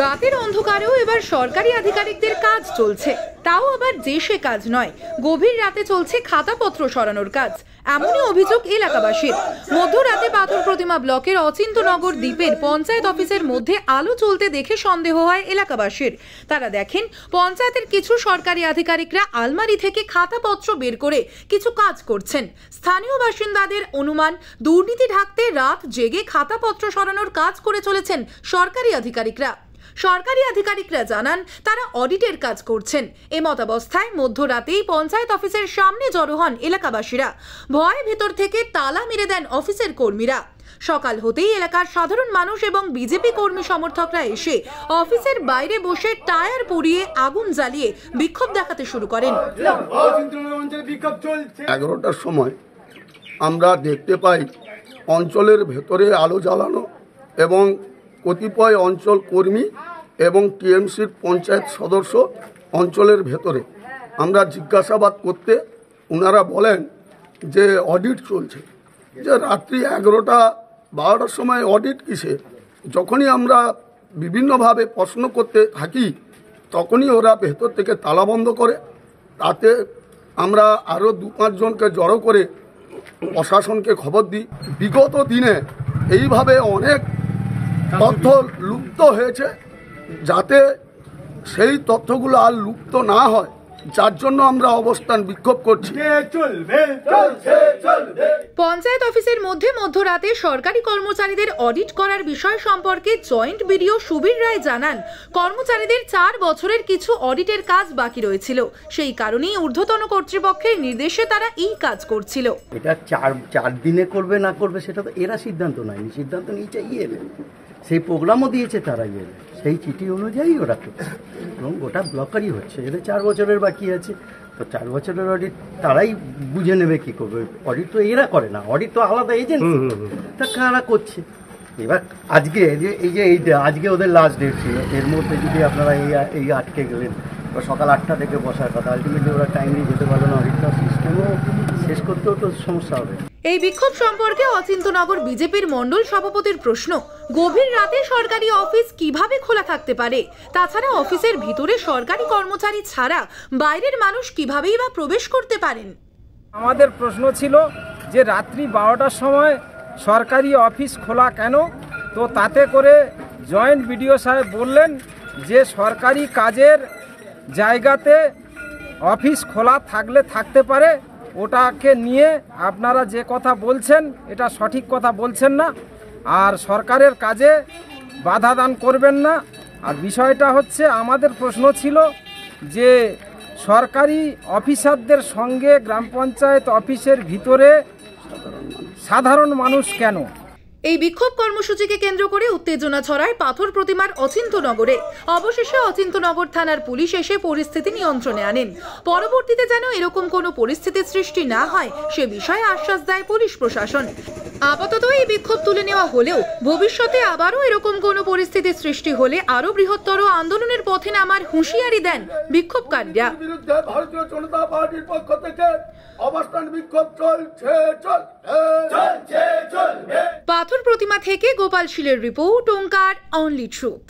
রাতের অন্ধকারেও এবার সরকারি আধিকারিকদের কাজ চলছে। তাও আবার যে সে কাজ নয়, গভীর রাতে চলছে খাতাপত্র সরানোর কাজ। এমনই অভিযোগ এলাকাবাসীর। মধ্যরাতে পাথর প্রতিমা ব্লকের অচিন্তনগর দ্বীপের পঞ্চায়েত অফিসের মধ্যে আলো চলতে দেখে সন্দেহ হয় এলাকাবাসীর। তারা দেখেন, পঞ্চায়েতের কিছু সরকারি আধিকারিকরা আলমারি থেকে খাতাপত্র বের করে কিছু কাজ করছেন। স্থানীয় বাসিন্দাদের অনুমান, দুর্নীতি ঢাকতে রাত জেগে খাতাপত্র সরানোর কাজ করে চলেছেন সরকারি আধিকারিকরা। সরকারি আধিকারিকরা জানান, তারা অডিটের কাজ করছেন। এ মতাবস্থায় মধ্যরাতেই পঞ্চায়েত অফিসের সামনে জড়ো হন এলাকাবাসীরা। ভয় ভেতর থেকে তালা মেরে দেন অফিসের কর্মীরা। সকাল হতেই এলাকার সাধারণ মানুষ এবং বিজেপি কর্মী সমর্থকরা এসে অফিসের বাইরে বসে টায়ার পুড়িয়ে আগুন জ্বালিয়ে বিক্ষোভ দেখাতে শুরু করেন। এগারোটার সময় আমরা দেখতে পাই অঞ্চলের ভেতরে আলো জ্বালানো এবং কতিপয় অঞ্চল কর্মী এবং টিএমসির পঞ্চায়েত সদস্য অঞ্চলের ভেতরে। আমরা জিজ্ঞাসাবাদ করতে ওনারা বলেন যে অডিট চলছে। যে রাত্রি এগারোটা, বারোটার সময় অডিট কিসে? যখনই আমরা বিভিন্নভাবে প্রশ্ন করতে থাকি, তখনই ওরা ভেতর থেকে তালা বন্ধ করে। তাতে আমরা আরও দু পাঁচজনকে জড়ো করে প্রশাসনকে খবর দিই। বিগত দিনে এইভাবে অনেক তথ্য লুপ্ত হয়েছে যাতে সেই তথ্যগুলো আর লুপ্ত না হয়। যার জন্য আমরা অবস্থান বিক্ষোভ করছি। পঞ্চায়েত অফিসের মধ্যে মধ্যরাতে সরকারি কর্মচারীদের অডিট করার বিষয় সম্পর্কে জয়েন্ট বিডিও সুবীর রায় জানান কর্মচারীদের চার বছরের কিছু অডিটের কাজ বাকি রয়েছিল। সেই কারণেই ঊর্ধ্বতন কর্তৃপক্ষের নির্দেশে তারা এই কাজ করছিল। এটা চার চার দিনে করবে না করবে সেটা তো এরা সিদ্ধান্ত নেয়নি। সিদ্ধান্ত নিয়েছে ইয়েলে সেই প্রোগ্রামও দিয়েছে তারা ইয়েলে সেই চিঠি অনুযায়ী ওরা করছে এবং গোটা ব্লকারই হচ্ছে। এদের চার বছরের বাকি আছে। তো চার বছরের অডিট তারাই বুঝে নেবে কি করবে। অডিট তো এরা করে না। অডিট তো আলাদা এজেন্সি তা কারা করছে? এবার আজকে এই যে এই যে এইটা আজকে ওদের লাস্ট ডেট ছিল। এর মধ্যে যদি আপনারা এই এই আটকে গেলেন বা সকাল আটটা থেকে বসার কথা। আলটিমেটলি ওরা টাইমলি যেতে পারবে না অডিটটা তো সমস্যা হবে। এই বিক্ষোভ সম্পর্কে অচিন্তনগর বিজেপির মণ্ডল সভাপতির প্রশ্ন গভীর রাতে সরকারি অফিস কীভাবে খোলা থাকতে পারে? তাছাড়া অফিসের ভিতরে সরকারি কর্মচারী ছাড়া বাইরের মানুষ কিভাবেই বা প্রবেশ করতে পারেন? আমাদের প্রশ্ন ছিল যে রাত্রি বারোটার সময় সরকারি অফিস খোলা কেন? তো তাতে করে জয়েন্ট বিডিও সাহেব বললেন যে সরকারি কাজের জায়গাতে অফিস খোলা থাকলে থাকতে পারে ওটাকে নিয়ে আপনারা যে কথা বলছেন, এটা সঠিক কথা বলছেন না। আর সরকারের কাজে বাধা দান করবেন না। আর বিষয়টা হচ্ছে, আমাদের প্রশ্ন ছিল যে সরকারি অফিসারদের সঙ্গে গ্রাম পঞ্চায়েত অফিসের ভিতরে সাধারণ মানুষ কেন? এই বিক্ষোভ কর্মসূচিকে কেন্দ্র করে উত্তেজনা ছড়ায় পাথর প্রতিমার অচিন্তনগরে। অবশেষে অচিন্তনগর থানার পুলিশ এসে পরিস্থিতি নিয়ন্ত্রণে আনেন। পরবর্তীতে যেন এরকম কোনো পরিস্থিতির সৃষ্টি না হয়, সে বিষয়ে আশ্বাস দেয় পুলিশ প্রশাসন। আপাতত এই বিক্ষোভ তুলে নেওয়া হলেও ভবিষ্যতে আবারও এরকম কোনো পরিস্থিতির সৃষ্টি হলে আরও বৃহত্তর আন্দোলনের পথে নামার হুঁশিয়ারি দেন বিক্ষোভকারীরা। ভারতীয় জনতা পার্টির পক্ষ থেকে অবস্থান বিক্ষোভ চলছে। পাথর প্রতিমা থেকে গোপাল শীলের রিপোর্ট ওঙ্কার অনলি ট্রুথ